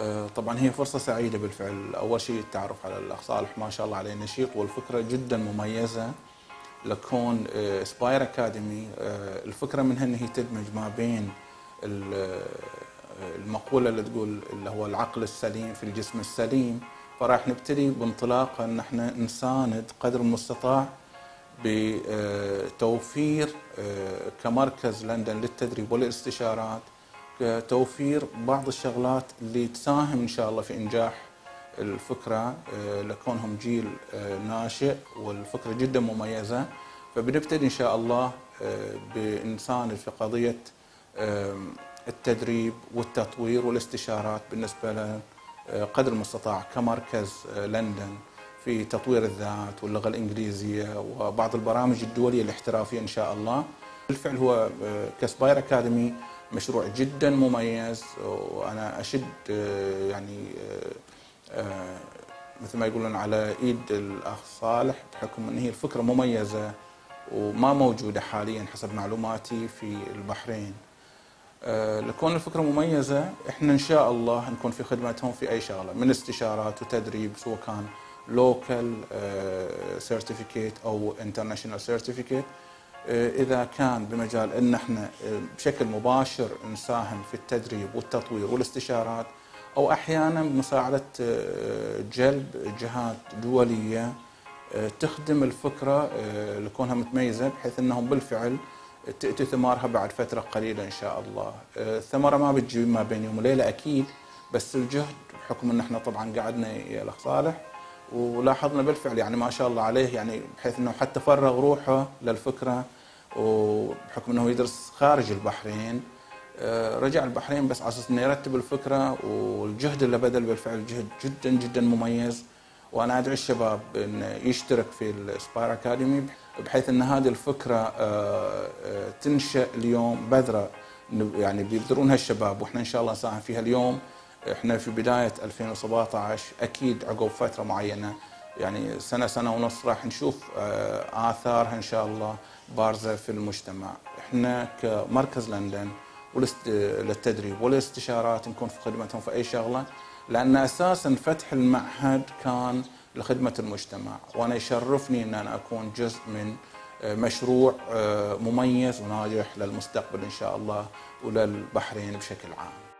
آه، طبعا هي فرصة سعيدة بالفعل. أول شيء التعرف على الأخ صالح ما شاء الله عليه نشيط والفكرة جدا مميزة لكون سباير أكاديمي الفكرة منها أن هي تدمج ما بين ال- المقولة اللي تقول اللي هو العقل السليم في الجسم السليم. فراح نبتدي بانطلاقة أن إحنا نساند قدر المستطاع بتوفير آه، كمركز لندن للتدريب والاستشارات توفير بعض الشغلات اللي تساهم إن شاء الله في إنجاح الفكرة آه، لكونهم جيل آه، ناشئ والفكرة جدا مميزة. فبنبتدي إن شاء الله بنساند في قضية التدريب والتطوير والاستشارات بالنسبة لنا قدر المستطاع كمركز لندن. في تطوير الذات واللغة الإنجليزية وبعض البرامج الدولية الاحترافية إن شاء الله. بالفعل هو آه، كسباير أكاديمي مشروع جدا مميز وأنا أشد آه، يعني آه، مثل ما يقولون على إيد الأخ صالح بحكم إن هي الفكرة مميزة وما موجودة حاليا حسب معلوماتي في البحرين. لكون الفكرة مميزة إحنا إن شاء الله نكون في خدمتهم في أي شغلة من استشارات وتدريب سواء كان لوكال certificate أو international certificate إذا كان بمجال إن إحنا آه، بشكل مباشر نساهم في التدريب والتطوير والاستشارات أو أحيانا بمساعده جلب جهات دولية تخدم الفكرة لكونها متميزة بحيث إنهم بالفعل تأتي ثمارها بعد فترة قليلة إن شاء الله. الثمرة ما بتجي ما بين يوم وليلة أكيد بس الجهد بحكم إن إحنا طبعا قعدنا يا الأخ صالح ولاحظنا بالفعل يعني ما شاء الله عليه يعني بحيث إنه حتى فرغ روحه للفكرة وبحكم إنه يدرس خارج البحرين. آه، رجع البحرين بس على أساس إنه يرتب الفكرة والجهد اللي بذل بالفعل جهد جدا جدا مميز. وأنا ادعو الشباب انه يشترك في السباير اكاديمي بحيث إن هذه الفكرة آه، آه، تنشأ اليوم بذرة يعني بيبذرونها الشباب وإحنا إن شاء الله نساهم فيها اليوم. إحنا في بداية 2017 أكيد عقب فترة معينة يعني سنة سنة ونص راح نشوف آه، آثارها إن شاء الله بارزة في المجتمع. إحنا كمركز لندن للتدريب والاستشارات نكون في خدمتهم في أي شغلة لأن أساسا فتح المعهد كان لخدمة المجتمع وأنا يشرفني إن أنا أكون جزء من آه، مشروع آه، مميز وناجح للمستقبل إن شاء الله وللبحرين بشكل عام.